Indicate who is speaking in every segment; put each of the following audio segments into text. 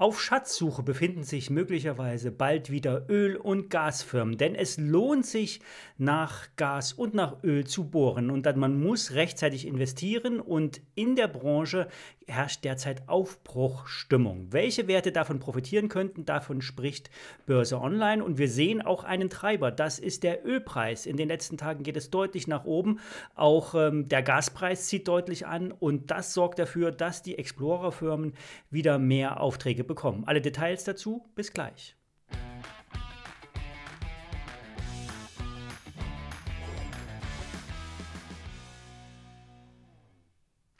Speaker 1: Auf Schatzsuche befinden sich möglicherweise bald wieder Öl- und Gasfirmen, denn es lohnt sich nach Gas und nach Öl zu bohren. Und dann man muss rechtzeitig investieren und in der Branche herrscht derzeit Aufbruchstimmung. Welche Werte davon profitieren könnten, davon spricht Börse Online und wir sehen auch einen Treiber, das ist der Ölpreis. In den letzten Tagen geht es deutlich nach oben, auch ähm, der Gaspreis zieht deutlich an und das sorgt dafür, dass die Explorer-Firmen wieder mehr Aufträge bekommen. Alle Details dazu bis gleich.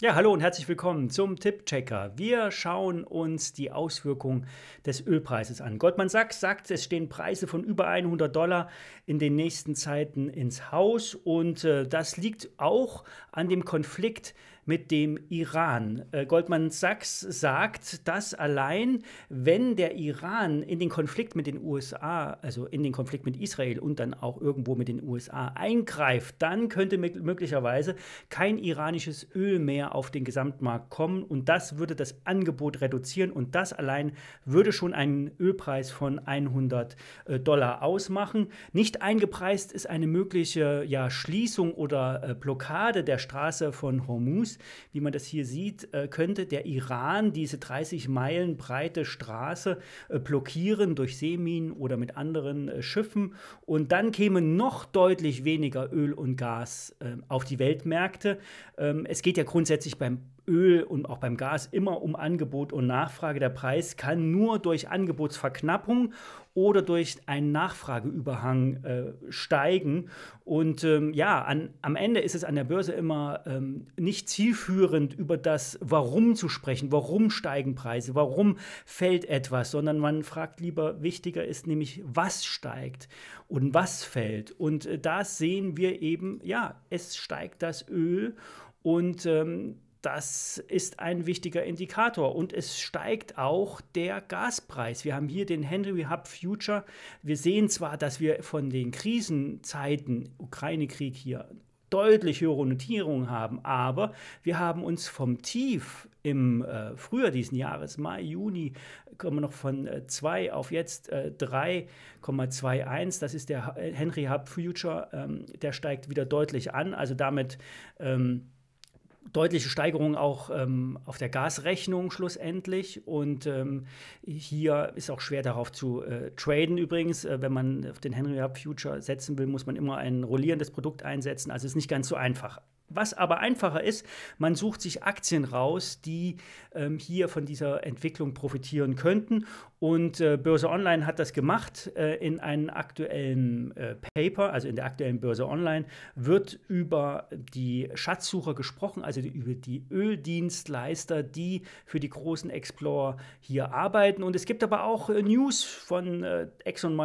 Speaker 1: Ja, hallo und herzlich willkommen zum Tipp-Checker. Wir schauen uns die Auswirkungen des Ölpreises an. Goldman Sachs sagt, es stehen Preise von über 100 Dollar in den nächsten Zeiten ins Haus und äh, das liegt auch an dem Konflikt mit dem Iran. Äh, Goldman Sachs sagt, dass allein, wenn der Iran in den Konflikt mit den USA, also in den Konflikt mit Israel und dann auch irgendwo mit den USA eingreift, dann könnte möglicherweise kein iranisches Öl mehr auf den Gesamtmarkt kommen und das würde das Angebot reduzieren und das allein würde schon einen Ölpreis von 100 äh, Dollar ausmachen. Nicht eingepreist ist eine mögliche ja, Schließung oder äh, Blockade der Straße von Hormuz Fuß. Wie man das hier sieht, äh, könnte der Iran diese 30 Meilen breite Straße äh, blockieren durch Seeminen oder mit anderen äh, Schiffen. Und dann käme noch deutlich weniger Öl und Gas auf die Weltmärkte. Ähm, es geht ja grundsätzlich beim Öl und auch beim Gas immer um Angebot und Nachfrage. Der Preis kann nur durch Angebotsverknappung oder durch einen Nachfrageüberhang äh, steigen. Und ähm, ja, an, am Ende ist es an der Börse immer ähm, nicht zielführend, über das Warum zu sprechen. Warum steigen Preise? Warum fällt etwas? Sondern man fragt lieber, wichtiger ist nämlich, was steigt und was fällt. Und äh, da sehen wir eben, ja, es steigt das Öl und ähm, das ist ein wichtiger Indikator und es steigt auch der Gaspreis. Wir haben hier den Henry Hub Future. Wir sehen zwar, dass wir von den Krisenzeiten, Ukraine-Krieg hier, deutlich höhere Notierungen haben, aber wir haben uns vom Tief im äh, Frühjahr diesen Jahres, Mai, Juni, kommen wir noch von 2 äh, auf jetzt äh, 3,21. Das ist der Henry Hub Future, ähm, der steigt wieder deutlich an. Also damit ähm, deutliche Steigerung auch ähm, auf der Gasrechnung schlussendlich. Und ähm, hier ist auch schwer darauf zu äh, traden übrigens. Äh, wenn man auf den Henry Hub Future setzen will, muss man immer ein rollierendes Produkt einsetzen. Also ist nicht ganz so einfach. Was aber einfacher ist, man sucht sich Aktien raus, die ähm, hier von dieser Entwicklung profitieren könnten. Und äh, Börse Online hat das gemacht. Äh, in einem aktuellen äh, Paper, also in der aktuellen Börse Online, wird über die Schatzsucher gesprochen, also die, über die Öldienstleister, die für die großen Explorer hier arbeiten. Und es gibt aber auch äh, News von äh, Exxon,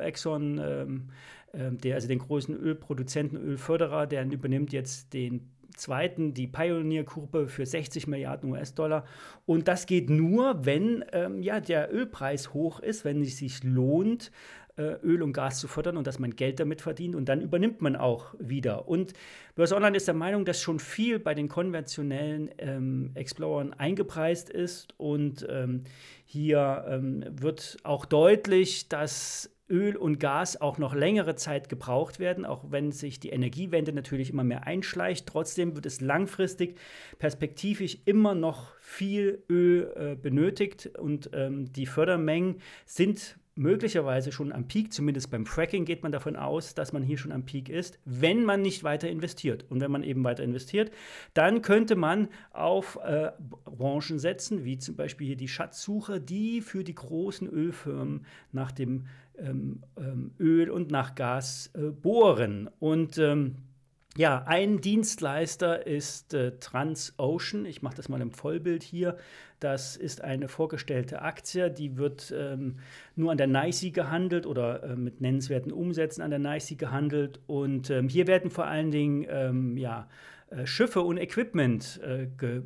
Speaker 1: Exxon ähm, der, also den großen Ölproduzenten, Ölförderer, der übernimmt jetzt den zweiten, die Pioneer-Gruppe für 60 Milliarden US-Dollar. Und das geht nur, wenn ähm, ja, der Ölpreis hoch ist, wenn es sich lohnt, äh, Öl und Gas zu fördern und dass man Geld damit verdient. Und dann übernimmt man auch wieder. Und Börse Online ist der Meinung, dass schon viel bei den konventionellen ähm, Explorern eingepreist ist. Und ähm, hier ähm, wird auch deutlich, dass Öl und Gas auch noch längere Zeit gebraucht werden, auch wenn sich die Energiewende natürlich immer mehr einschleicht. Trotzdem wird es langfristig perspektivisch immer noch viel Öl äh, benötigt und ähm, die Fördermengen sind möglicherweise schon am Peak, zumindest beim Fracking geht man davon aus, dass man hier schon am Peak ist, wenn man nicht weiter investiert. Und wenn man eben weiter investiert, dann könnte man auf äh, Branchen setzen, wie zum Beispiel hier die Schatzsuche, die für die großen Ölfirmen nach dem Öl und nach Gas äh, bohren. Und ähm, ja, ein Dienstleister ist äh, Transocean. Ich mache das mal im Vollbild hier. Das ist eine vorgestellte Aktie, die wird ähm, nur an der NYSE gehandelt oder äh, mit nennenswerten Umsätzen an der NYSE gehandelt. Und ähm, hier werden vor allen Dingen ähm, ja, äh, Schiffe und Equipment äh, ge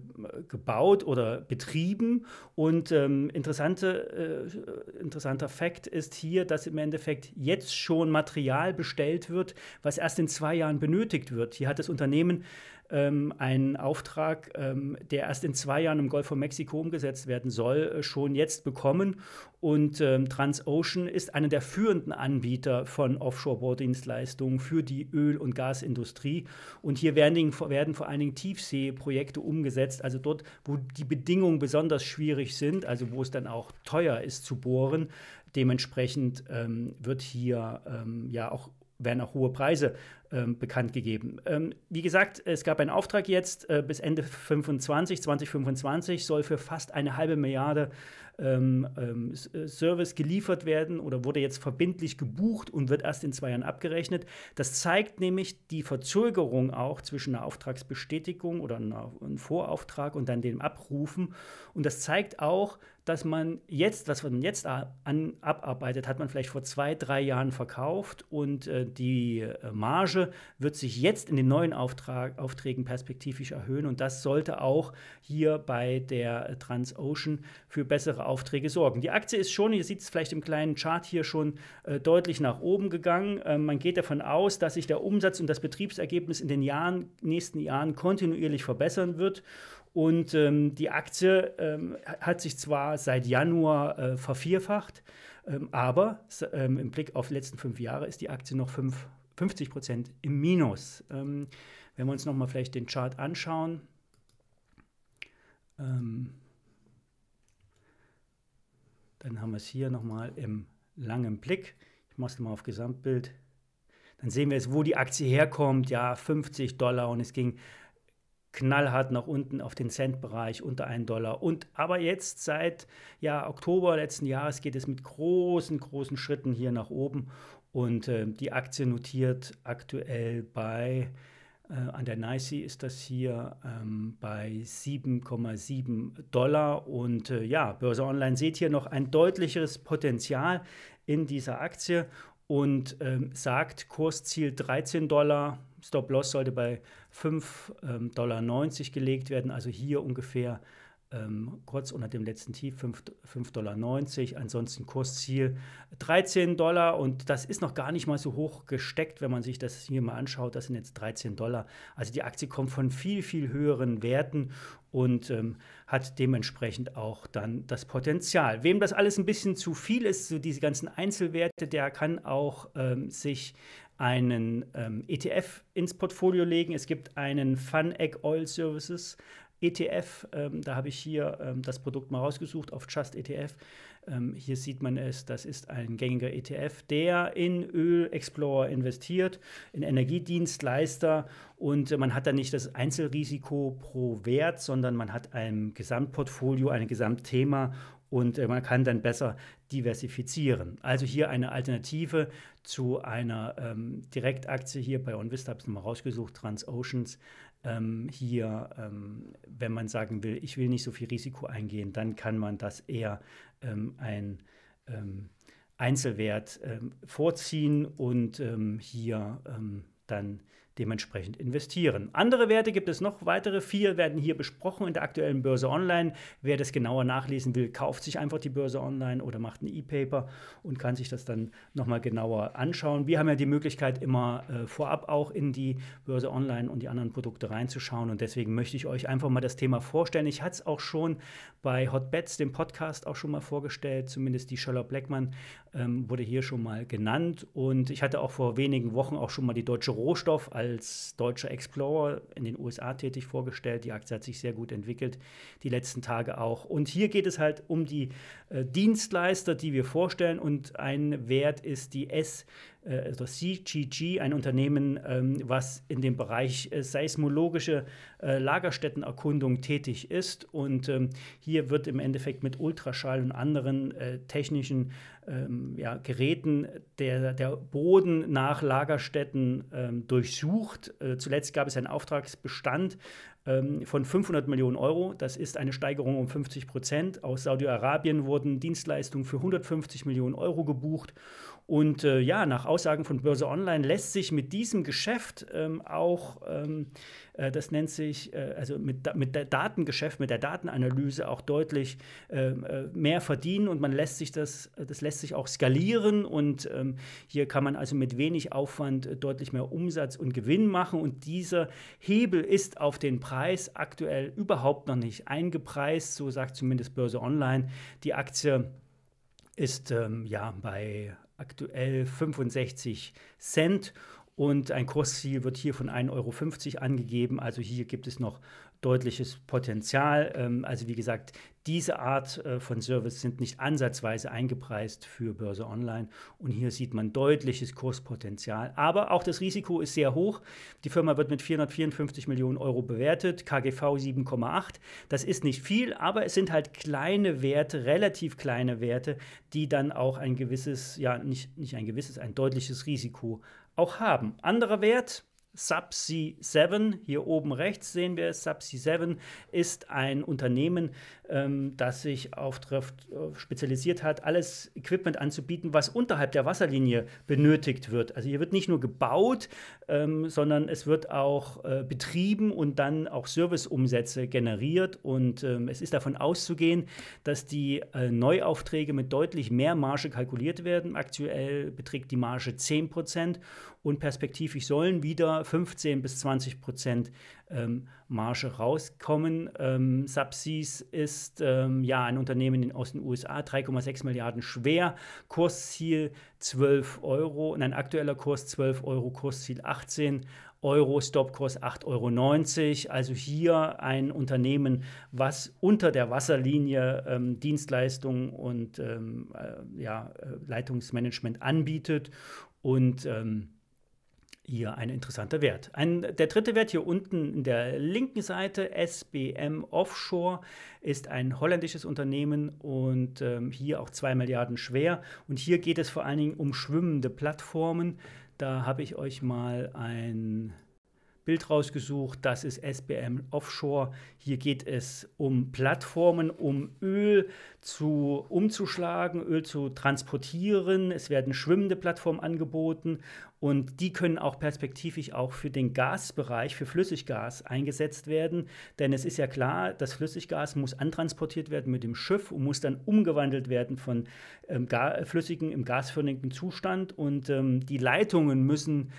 Speaker 1: gebaut oder betrieben. Und ähm, interessante, äh, interessanter Fakt ist hier, dass im Endeffekt jetzt schon Material bestellt wird, was erst in zwei Jahren benötigt wird. Hier hat das Unternehmen ähm, einen Auftrag, ähm, der erst in zwei Jahren im Golf von Mexiko umgesetzt werden soll, äh, schon jetzt bekommen. Und ähm, Transocean ist einer der führenden Anbieter von Offshore-Bohrdienstleistungen für die Öl- und Gasindustrie. Und hier werden, werden vor allen Dingen Tiefseeprojekte umgesetzt, also dort, wo die Bedingungen besonders schwierig sind, also wo es dann auch teuer ist zu bohren. Dementsprechend ähm, wird hier ähm, ja auch werden auch hohe Preise ähm, bekannt gegeben. Ähm, wie gesagt, es gab einen Auftrag jetzt äh, bis Ende 25, 2025 soll für fast eine halbe Milliarde ähm, ähm äh, Service geliefert werden oder wurde jetzt verbindlich gebucht und wird erst in zwei Jahren abgerechnet. Das zeigt nämlich die Verzögerung auch zwischen einer Auftragsbestätigung oder einem Vorauftrag und dann dem Abrufen. Und das zeigt auch, dass man jetzt, was man jetzt an, abarbeitet, hat man vielleicht vor zwei, drei Jahren verkauft und äh, die äh, Marge wird sich jetzt in den neuen Auftrag, Aufträgen perspektivisch erhöhen und das sollte auch hier bei der Transocean für bessere Aufträge sorgen. Die Aktie ist schon, ihr seht es vielleicht im kleinen Chart hier schon äh, deutlich nach oben gegangen. Äh, man geht davon aus, dass sich der Umsatz und das Betriebsergebnis in den Jahren, nächsten Jahren kontinuierlich verbessern wird und ähm, die Aktie ähm, hat sich zwar seit Januar äh, vervierfacht, ähm, aber ähm, im Blick auf die letzten fünf Jahre ist die Aktie noch fünf, 50 Prozent im Minus. Ähm, wenn wir uns nochmal vielleicht den Chart anschauen, ähm, dann haben wir es hier nochmal im langen Blick. Ich mache es mal auf Gesamtbild. Dann sehen wir jetzt, wo die Aktie herkommt. Ja, 50 Dollar und es ging knallhart nach unten auf den Centbereich unter 1 Dollar. Und aber jetzt seit ja, Oktober letzten Jahres geht es mit großen, großen Schritten hier nach oben. Und äh, die Aktie notiert aktuell bei, äh, an der NICE ist das hier ähm, bei 7,7 Dollar. Und äh, ja, Börse Online seht hier noch ein deutlicheres Potenzial in dieser Aktie und ähm, sagt Kursziel 13 Dollar. Stop-Loss sollte bei 5,90 ähm, Dollar gelegt werden, also hier ungefähr ähm, kurz unter dem letzten Tief 5,90 Dollar. Ansonsten Kursziel 13 Dollar und das ist noch gar nicht mal so hoch gesteckt, wenn man sich das hier mal anschaut. Das sind jetzt 13 Dollar. Also die Aktie kommt von viel, viel höheren Werten und ähm, hat dementsprechend auch dann das Potenzial. Wem das alles ein bisschen zu viel ist, so diese ganzen Einzelwerte, der kann auch ähm, sich einen ähm, ETF ins Portfolio legen. Es gibt einen Fun Egg Oil Services ETF. Ähm, da habe ich hier ähm, das Produkt mal rausgesucht auf Just ETF. Ähm, hier sieht man es, das ist ein gängiger ETF, der in Öl Explorer investiert, in Energiedienstleister und man hat da nicht das Einzelrisiko pro Wert, sondern man hat ein Gesamtportfolio, ein Gesamtthema und äh, man kann dann besser diversifizieren. Also hier eine Alternative zu einer ähm, Direktaktie hier bei OnVista, habe ich es nochmal rausgesucht, Transoceans, ähm, hier, ähm, wenn man sagen will, ich will nicht so viel Risiko eingehen, dann kann man das eher ähm, ein ähm, Einzelwert ähm, vorziehen und hier dann dementsprechend investieren. Andere Werte gibt es noch, weitere vier werden hier besprochen in der aktuellen Börse Online. Wer das genauer nachlesen will, kauft sich einfach die Börse Online oder macht ein E-Paper und kann sich das dann nochmal genauer anschauen. Wir haben ja die Möglichkeit, immer äh, vorab auch in die Börse Online und die anderen Produkte reinzuschauen und deswegen möchte ich euch einfach mal das Thema vorstellen. Ich hatte es auch schon bei Hotbets, dem Podcast, auch schon mal vorgestellt, zumindest die Scholler Blackman ähm, wurde hier schon mal genannt und ich hatte auch vor wenigen Wochen auch schon mal die Deutsche Rohstoff als als deutscher Explorer in den USA tätig vorgestellt. Die Aktie hat sich sehr gut entwickelt, die letzten Tage auch. Und hier geht es halt um die äh, Dienstleister, die wir vorstellen. Und ein Wert ist die S, also CGG, ein Unternehmen, ähm, was in dem Bereich äh, seismologische äh, Lagerstättenerkundung tätig ist. Und ähm, hier wird im Endeffekt mit Ultraschall und anderen äh, technischen ähm, ja, Geräten der, der Boden nach Lagerstätten durchsucht. Äh, zuletzt gab es einen Auftragsbestand von 500 Millionen Euro. Das ist eine Steigerung um 50 Prozent. Aus Saudi-Arabien wurden Dienstleistungen für 150 Millionen Euro gebucht. Und äh, ja, nach Aussagen von Börse Online lässt sich mit diesem Geschäft ähm, auch ähm, Äh, das nennt sich, äh, also mit, mit der Datengeschäft, mit der Datenanalyse auch deutlich ähm, äh, mehr verdienen. Und man lässt sich das, das lässt sich auch skalieren. Und ähm, hier kann man also mit wenig Aufwand deutlich mehr Umsatz und Gewinn machen. Und dieser Hebel ist auf den Preis aktuell überhaupt noch nicht eingepreist, so sagt zumindest Börse Online. Die Aktie ist ähm, ja bei aktuell 65 Cent und ein Kursziel wird hier von 1,50 Euro angegeben. Also hier gibt es noch deutliches Potenzial. Ähm, also wie gesagt, diese Art äh, von Service sind nicht ansatzweise eingepreist für Börse Online und hier sieht man deutliches Kurspotenzial. Aber auch das Risiko ist sehr hoch. Die Firma wird mit 454 Millionen Euro bewertet, KGV 7,8. Das ist nicht viel, aber es sind halt kleine Werte, relativ kleine Werte, die dann auch ein gewisses, ja nicht, nicht ein gewisses, ein deutliches Risiko auch haben. Anderer Wert, Subsea 7, hier oben rechts sehen wir es, Subsea 7 ist ein Unternehmen, ähm, das sich auf Drift äh, spezialisiert hat, alles Equipment anzubieten, was unterhalb der Wasserlinie benötigt wird. Also hier wird nicht nur gebaut, ähm, sondern es wird auch äh, betrieben und dann auch Serviceumsätze generiert. Und ähm, es ist davon auszugehen, dass die äh, Neuaufträge mit deutlich mehr Marge kalkuliert werden. Aktuell beträgt die Marge 10 Prozent und perspektivisch sollen wieder 15 bis 20 Prozent ähm, Marge rauskommen. Ähm, Subsys ist ähm, ja ein Unternehmen aus den USA, 3,6 Milliarden schwer, Kursziel 12 Euro und ein aktueller Kurs 12 Euro, Kursziel 18 Euro, Stopkurs 8,90 Euro. Also hier ein Unternehmen, was unter der Wasserlinie ähm, Dienstleistungen und ähm, äh, ja, äh, Leitungsmanagement anbietet und ähm, hier ein interessanter Wert. Ein, der dritte Wert hier unten in der linken Seite, SBM Offshore, ist ein holländisches Unternehmen und ähm, hier auch 2 Milliarden schwer. Und hier geht es vor allen Dingen um schwimmende Plattformen. Da habe ich euch mal ein Bild rausgesucht. Das ist SBM Offshore. Hier geht es um Plattformen, um Öl zu umzuschlagen, Öl zu transportieren. Es werden schwimmende Plattformen angeboten und die können auch perspektivisch auch für den Gasbereich, für Flüssiggas eingesetzt werden. Denn es ist ja klar, das Flüssiggas muss antransportiert werden mit dem Schiff und muss dann umgewandelt werden von ähm, flüssigen im gasförmigen Zustand. Und ähm, die Leitungen müssen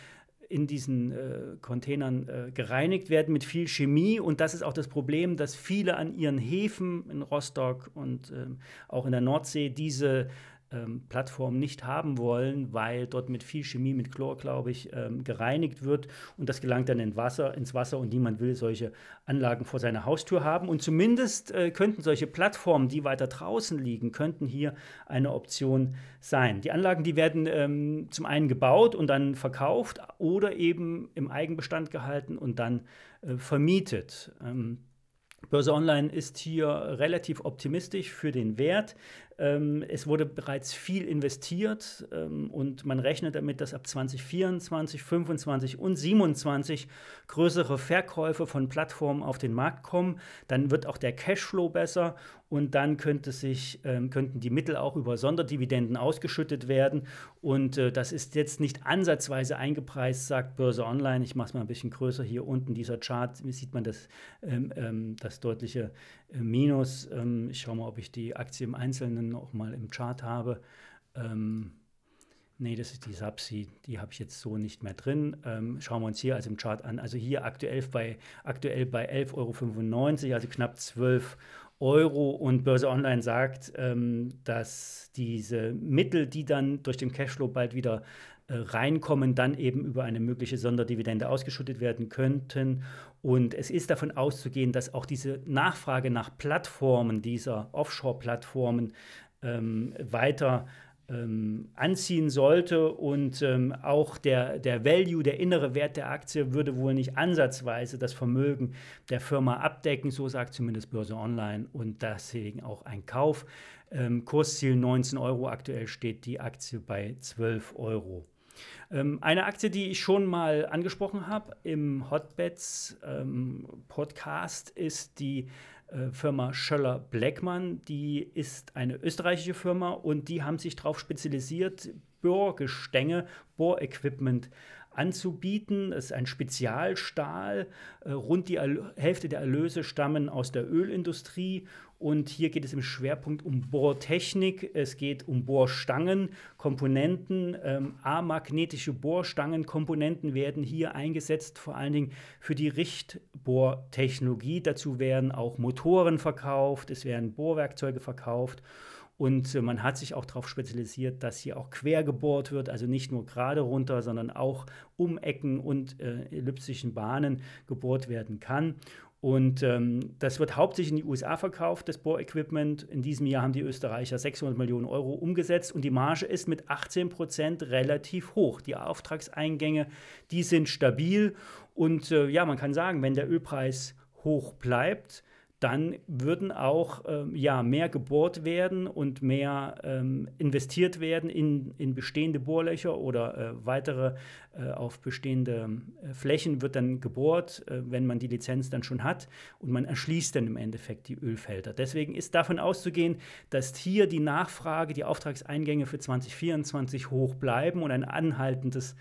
Speaker 1: in diesen äh, Containern äh, gereinigt werden mit viel Chemie. Und das ist auch das Problem, dass viele an ihren Häfen in Rostock und ähm, auch in der Nordsee diese ähm, Plattform nicht haben wollen, weil dort mit viel Chemie, mit Chlor, glaube ich, ähm, gereinigt wird und das gelangt dann in Wasser, ins Wasser und niemand will solche Anlagen vor seiner Haustür haben. Und zumindest äh, könnten solche Plattformen, die weiter draußen liegen, könnten hier eine Option sein. Die Anlagen, die werden ähm, zum einen gebaut und dann verkauft oder eben im Eigenbestand gehalten und dann äh, vermietet. Ähm, Börse Online ist hier relativ optimistisch für den Wert. Ähm, es wurde bereits viel investiert ähm, und man rechnet damit, dass ab 2024, 2025 und 2027 größere Verkäufe von Plattformen auf den Markt kommen. Dann wird auch der Cashflow besser und dann könnte sich, ähm, könnten die Mittel auch über Sonderdividenden ausgeschüttet werden. Und äh, das ist jetzt nicht ansatzweise eingepreist, sagt Börse Online. Ich mache es mal ein bisschen größer. Hier unten dieser Chart sieht man das, das deutliche Minus. Ähm, ich schaue mal, ob ich die Aktie im Einzelnen noch mal im Chart habe. Ähm, Nee, das ist die Subsi, die habe ich jetzt so nicht mehr drin. Ähm, schauen wir uns hier also im Chart an. Also hier aktuell bei, aktuell bei 11,95 Euro, also knapp 12 Euro. Und Börse Online sagt, ähm, dass diese Mittel, die dann durch den Cashflow bald wieder äh, reinkommen, dann eben über eine mögliche Sonderdividende ausgeschüttet werden könnten. Und es ist davon auszugehen, dass auch diese Nachfrage nach Plattformen, dieser Offshore-Plattformen, ähm, weiter ähm, anziehen sollte und ähm, auch der, der Value, der innere Wert der Aktie würde wohl nicht ansatzweise das Vermögen der Firma abdecken, so sagt zumindest Börse Online und deswegen auch ein Kauf. Ähm, Kursziel 19 Euro, aktuell steht die Aktie bei 12 Euro. Ähm, eine Aktie, die ich schon mal angesprochen habe im Hotbeds ähm, Podcast, ist die äh, Firma Schöller Blackmann. Die ist eine österreichische Firma und die haben sich darauf spezialisiert, Bohrgestänge, Bohrequipment anzubieten. Es ist ein Spezialstahl. Äh, rund die Hälfte der Erlöse stammen aus der Ölindustrie. Und hier geht es im Schwerpunkt um Bohrtechnik. Es geht um Bohrstangen, Komponenten. Ähm, amagnetische Bohrstangenkomponenten werden hier eingesetzt, vor allen Dingen für die Richtbohrtechnologie. Dazu werden auch Motoren verkauft, es werden Bohrwerkzeuge verkauft. Und äh, man hat sich auch darauf spezialisiert, dass hier auch quer gebohrt wird, also nicht nur gerade runter, sondern auch um Ecken und äh, elliptischen Bahnen gebohrt werden kann. Und ähm, das wird hauptsächlich in die USA verkauft, das Bohrequipment. In diesem Jahr haben die Österreicher 600 Millionen Euro umgesetzt und die Marge ist mit 18 Prozent relativ hoch. Die Auftragseingänge, die sind stabil. Und äh, ja, man kann sagen, wenn der Ölpreis hoch bleibt, dann würden auch ähm, ja, mehr gebohrt werden und mehr ähm, investiert werden in, in bestehende Bohrlöcher oder äh, weitere äh, auf bestehende äh, Flächen wird dann gebohrt, äh, wenn man die Lizenz dann schon hat und man erschließt dann im Endeffekt die Ölfelder. Deswegen ist davon auszugehen, dass hier die Nachfrage, die Auftragseingänge für 2024 hoch bleiben und ein anhaltendes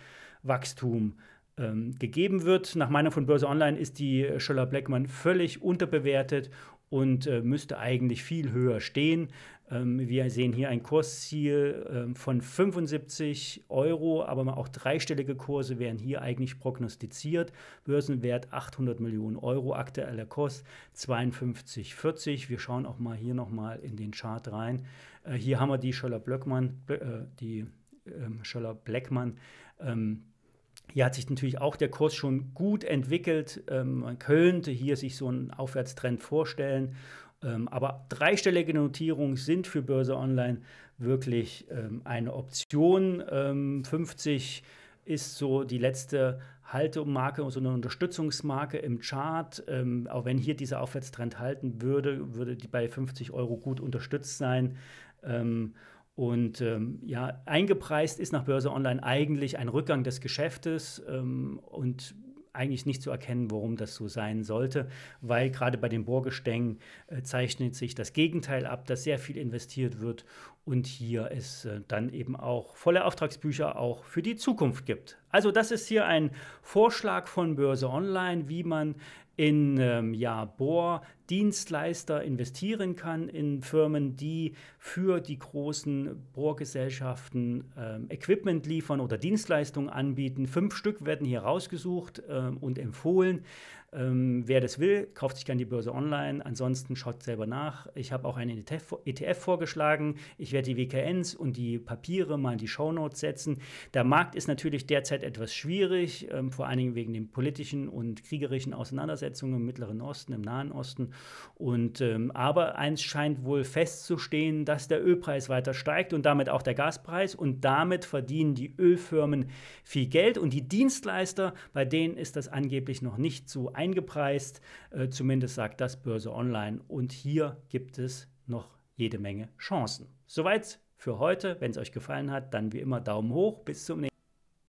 Speaker 1: Wachstum ähm, gegeben wird. Nach Meinung von Börse Online ist die Scholler Blackman völlig unterbewertet und äh, müsste eigentlich viel höher stehen. Ähm, wir sehen hier ein Kursziel ähm, von 75 Euro, aber auch dreistellige Kurse wären hier eigentlich prognostiziert. Börsenwert 800 Millionen Euro, aktueller Kurs 52,40. Wir schauen auch mal hier nochmal in den Chart rein. Äh, hier haben wir die Scholler Blackman, äh, die ähm, Scholler Blackman. Ähm, hier hat sich natürlich auch der Kurs schon gut entwickelt. Ähm, man könnte hier sich so einen Aufwärtstrend vorstellen. Ähm, aber dreistellige Notierungen sind für Börse Online wirklich ähm, eine Option. 50 ist so die letzte Haltemarke, so eine Unterstützungsmarke im Chart. Ähm, auch wenn hier dieser Aufwärtstrend halten würde, würde die bei 50 Euro gut unterstützt sein. Ähm, und ähm, ja, eingepreist ist nach Börse Online eigentlich ein Rückgang des Geschäftes ähm, und eigentlich nicht zu erkennen, warum das so sein sollte, weil gerade bei den Bohrgestängen äh, zeichnet sich das Gegenteil ab, dass sehr viel investiert wird und hier es äh, dann eben auch volle Auftragsbücher auch für die Zukunft gibt. Also das ist hier ein Vorschlag von Börse Online, wie man in ähm, ja, Bohrdienstleister investieren kann, in Firmen, die für die großen Bohrgesellschaften ähm, Equipment liefern oder Dienstleistungen anbieten. Fünf Stück werden hier rausgesucht ähm, und empfohlen. Ähm, wer das will, kauft sich gerne die Börse online. Ansonsten schaut selber nach. Ich habe auch einen ETF, ETF vorgeschlagen. Ich werde die WKNs und die Papiere mal in die Shownotes setzen. Der Markt ist natürlich derzeit etwas schwierig, ähm, vor allen Dingen wegen den politischen und kriegerischen Auseinandersetzungen im Mittleren Osten, im Nahen Osten. Und, ähm, aber eins scheint wohl festzustehen, dass der Ölpreis weiter steigt und damit auch der Gaspreis. Und damit verdienen die Ölfirmen viel Geld. Und die Dienstleister, bei denen ist das angeblich noch nicht so eingepreist. Äh, zumindest sagt das Börse Online. Und hier gibt es noch jede Menge Chancen. Soweit für heute. Wenn es euch gefallen hat, dann wie immer Daumen hoch. Bis zum nächsten Mal.